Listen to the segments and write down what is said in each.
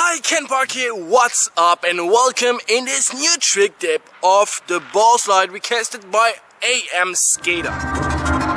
Hi, Ken Park here, what's up and welcome in this new trick tip of the boardslide recasted by AM Skater.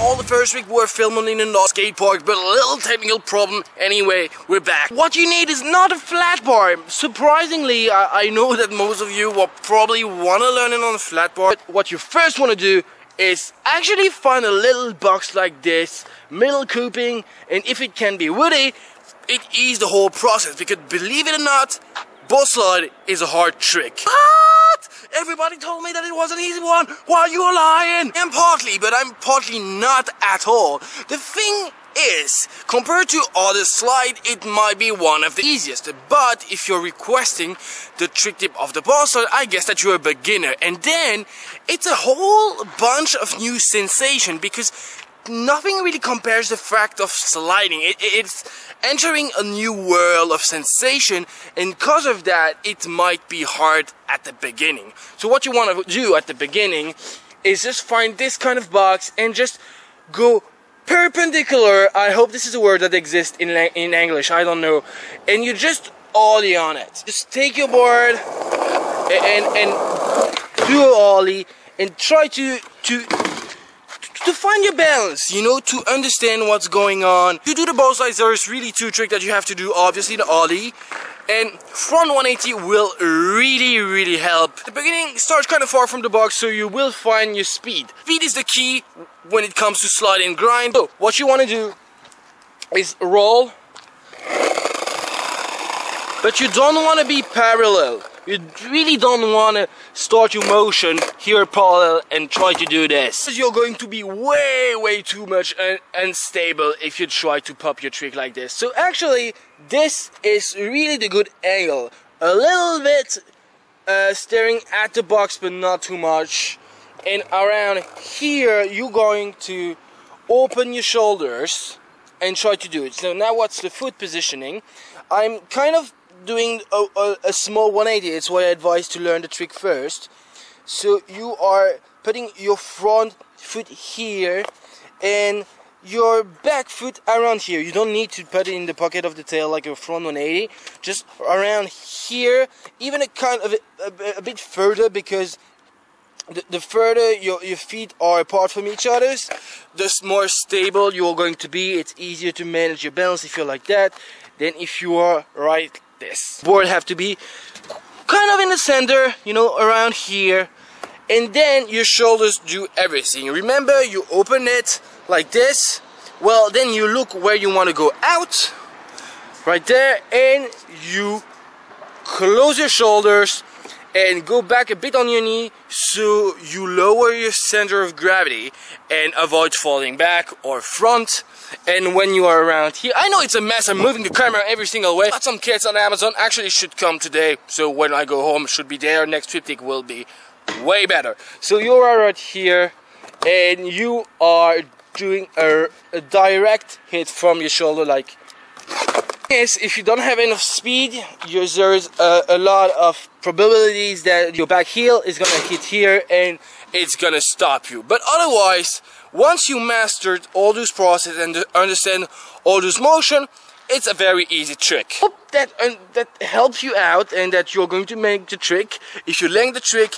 All the first week we were filming in a skate park, but a little technical problem. Anyway, we're back. What you need is not a flat bar. Surprisingly, I, I know that most of you will probably want to learn it on a flat bar. But what you first want to do is actually find a little box like this, middle coping, and if it can be woody, it ease the whole process. Because believe it or not, boardslide is a hard trick. What? Everybody told me that it was an easy one. Why you are lying? I'm partly, but I'm partly not at all. The thing is, compared to other slide, it might be one of the easiest. But if you're requesting the trick tip of the slide, I guess that you're a beginner. And then it's a whole bunch of new sensation because nothing really compares the fact of sliding. It, it's entering a new world of sensation, and because of that, it might be hard at the beginning. So what you want to do at the beginning is just find this kind of box and just go perpendicular. I hope this is a word that exists in in English. I don't know. And you just ollie on it. Just take your board and and do a ollie and try to to to find your balance, you know, to understand what's going on. To do the boardslides, there's really two tricks that you have to do. Obviously, the ollie and front 180 will really, really help. The beginning starts kind of far from the box, so you will find your speed. Speed is the key when it comes to slide and grind. So, what you want to do is roll, but you don't want to be parallel. You really don't want to start your motion here parallel and try to do this. You're going to be way, way too much un unstable if you try to pop your trick like this. So actually, this is really the good angle. A little bit uh, staring at the box, but not too much. And around here, you're going to open your shoulders and try to do it. So now what's the foot positioning? I'm kind of doing a, a, a, small 180 it's what I advise to learn the trick first. So you are putting your front foot here and your back foot around here. You don't need to put it in the pocket of the tail like a front 180 just around here even a kind of a, a, a bit further because the, the, further your, your feet are apart from each other, the more stable you're going to be. It's easier to manage your balance if you're like that than if you are right this. Board have to be kind of in the center, you know, around here. And then your shoulders do everything. Remember, you open it like this. Well, then you look where you want to go out. Right there. And you close your shoulders and go back a bit on your knee so you lower your center of gravity and avoid falling back or front. And when you are around here I know it's a mess. I'm moving the camera every single way. Got some kits on Amazon. Actually should come today. So when I go home should be there. Next trick tip will be way better. So you are right here and you are doing a, a direct hit from your shoulder like Yes, if you don't have enough speed, there's a, a, lot of probabilities that your back heel is gonna hit here and it's gonna stop you. But otherwise, once you mastered all those processes and understand all this motion, it's a very easy trick. Hope that uh, that helps you out and that you're going to make the trick. If you learn the trick,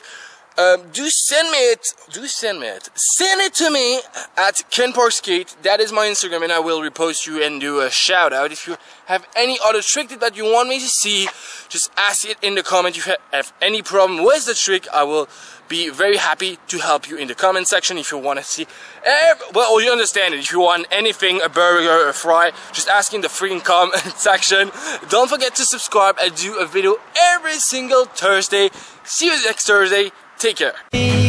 um, do send me it. Do send me it. Send it to me at Ken Park Skate. That is my Instagram, and I will repost you and do a shout out. If you have any other trick that you want me to see, just ask it in the comment. If you have any problem with the trick, I will be very happy to help you in the comment section. If you want to see, well, you understand it. If you want anything, a burger, a fry, just ask in the freaking comment section. Don't forget to subscribe. I do a video every single Thursday. See you next Thursday. Take care.